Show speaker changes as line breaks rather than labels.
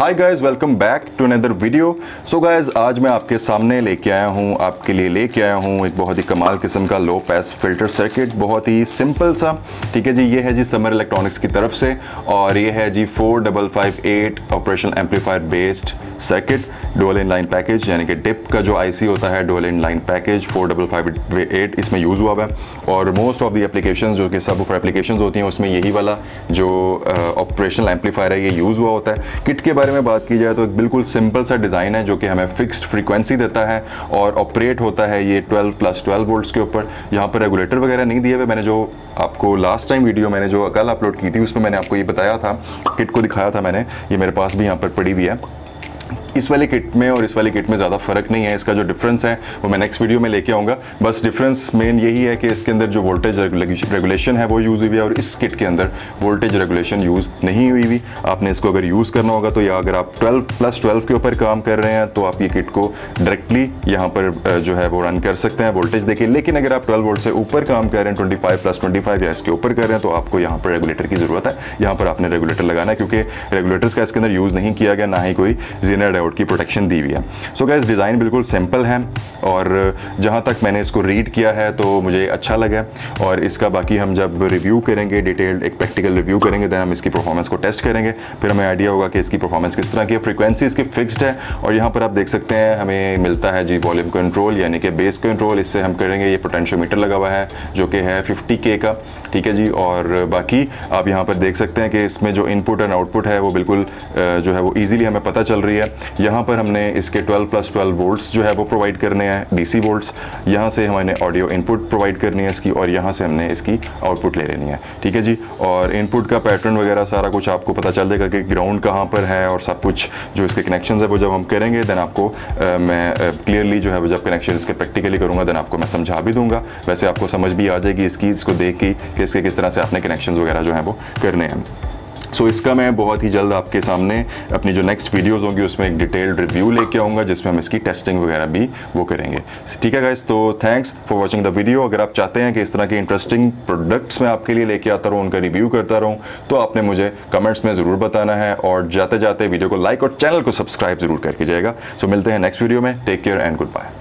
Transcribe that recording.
Hi guys welcome back to another video so guys आज मैं आपके सामने लेके आया हूँ, आपके लिए लेके आया हूँ एक बहुत ही कमाल किस्म का लो पैस फ़िल्टर सर्किट बहुत ही सिंपल सा। ठीक है जी, ये है जी समर इलेक्ट्रॉनिक्स की तरफ़ से और ये है जी four double five eight operation amplifier based circuit dual in line package यानी कि डिप का जो आईसी होता है dual in line package four double five eight इसमें यूज़ हुआ है। और मोस्ट ऑफ़ द एप्लीकेशन जो कि सब एप्लीकेशन होती हैं उसमें यही वाला जो ऑपरेशनल uh, एम्पलीफायर है ये यूज़ हुआ होता है। किट के बारे में बात की जाए तो एक बिल्कुल सिंपल सा डिज़ाइन है जो कि हमें फिक्स्ड फ्रीक्वेंसी देता है और ऑपरेट होता है ये 12 प्लस 12 वोल्ट्स के ऊपर। यहाँ पर रेगुलेटर वगैरह नहीं दिए हुए मैंने जो आपको लास्ट टाइम वीडियो मैंने जो कल अपलोड की थी उसमें मैंने आपको ये बताया था किट को दिखाया था मैंने ये मेरे पास भी यहाँ पर पड़ी हुई है। इस वाले किट में और इस वाले किट में ज़्यादा फ़र्क नहीं है, इसका जो डिफरेंस है, वो मैं नेक्स्ट वीडियो में लेके आऊँगा। बस डिफरेंस मेन यही है कि इसके अंदर जो वोल्टेज रेगुलेशन है, वो यूज़ हुई है और इस किट के अंदर वोल्टेज रेगुलेशन यूज़ नहीं हुई हुई आपने इसको अगर यूज़ करना होगा तो या अगर आप 12 प्लस 12 के ऊपर काम कर रहे हैं तो आप ये किट को डायरेक्टली यहाँ पर जो है वो रन कर सकते हैं वोल्टेज देखिए लेकिन अगर आप ट्वेल्व वोल्ट से ऊपर काम कर रहे हैं ट्वेंटी प्लस ट्वेंटी या इसके ऊपर कर रहे हैं तो आपको यहाँ पर रेगुलेटर की ज़रूरत है। यहाँ पर आपने रेगुलेटर लगाना है, क्योंकि रेगुलेटर्स का इसके अंदर यूज़ नहीं किया गया, ना ही कोई जीनर डाउट की प्रोटेक्शन दी हुई है। सो गैस डिज़ाइन बिल्कुल सिंपल है और जहाँ तक मैंने इसको रीड किया है तो मुझे अच्छा लगा और इसका बाकी हम जब रिव्यू करेंगे डिटेल्ड एक प्रैक्टिकल रिव्यू करेंगे दैन हम इसकी परफॉर्मेंस को टेस्ट करेंगे। फिर हमें आइडिया होगा कि इसकी परफॉर्मेंस किस तरह की है फ्रिक्वेंसी इसकी फिक्स्ड है और यहाँ पर आप देख सकते हैं हमें मिलता है जी वॉल्यूम कंट्रोल यानी कि बेस कंट्रोल इससे हम करेंगे, ये पोटेंशियोमीटर लगा हुआ है, जो कि है फिफ्टी के का, ठीक है जी? और बाकी आप यहाँ पर देख सकते हैं कि इसमें जो इनपुट एंड आउटपुट है वो बिल्कुल जो है वो ईजिली हमें पता चल रही है। यहाँ पर हमने इसके 12 प्लस 12 वोल्ट्स जो है वो प्रोवाइड करने हैं डीसी वोल्ट्स यहाँ से हमारे ऑडियो इनपुट प्रोवाइड करनी है इसकी और यहाँ से हमने इसकी आउटपुट ले लेनी है। ठीक है जी? और इनपुट का पैटर्न वगैरह सारा कुछ आपको पता चल जाएगा कि ग्राउंड कहाँ पर है और सब कुछ जो इसके कनेक्शन है वो जब हम करेंगे देन आपको आ, मैं क्लियरली जो है वो जब कनेक्शन इसके प्रैक्टिकली करूँगा देन आपको मैं समझा भी दूँगा। वैसे आपको समझ भी आ जाएगी इसकी इसको देख कि इसके किस तरह से आपने कनेक्शन वगैरह जो है वो करने हैं। सो इसका मैं बहुत ही जल्द आपके सामने अपनी जो नेक्स्ट वीडियोज़ होंगी उसमें एक डिटेल्ड रिव्यू लेके आऊँगा जिसमें हम इसकी टेस्टिंग वगैरह भी वो करेंगे। ठीक है गाइज़ तो thanks for watching the video अगर आप चाहते हैं कि इस तरह के इंटरेस्टिंग प्रोडक्ट्स मैं आपके लिए लेके आता रहूँ उनका रिव्यू करता रहूँ तो आपने मुझे कमेंट्स में ज़रूर बताना है और जाते जाते वीडियो को लाइक और चैनल को सब्सक्राइब ज़रूर करके जाएगा। सो so, मिलते हैं नेक्स्ट वीडियो में। Take care and goodbye